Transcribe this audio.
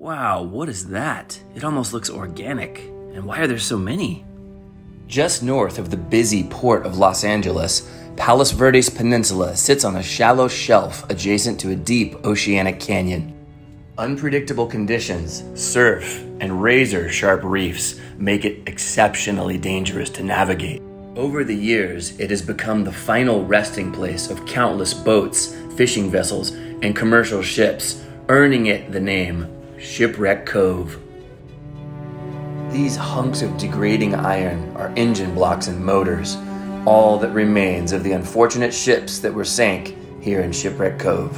Wow, what is that? It almost looks organic. And why are there so many? Just north of the busy port of Los Angeles, Palos Verdes Peninsula sits on a shallow shelf adjacent to a deep oceanic canyon. Unpredictable conditions, surf, and razor sharp reefs make it exceptionally dangerous to navigate. Over the years, it has become the final resting place of countless boats, fishing vessels, and commercial ships, earning it the name Shipwreck Cove. These hunks of degrading iron are engine blocks and motors, all that remains of the unfortunate ships that were sank here in Shipwreck Cove.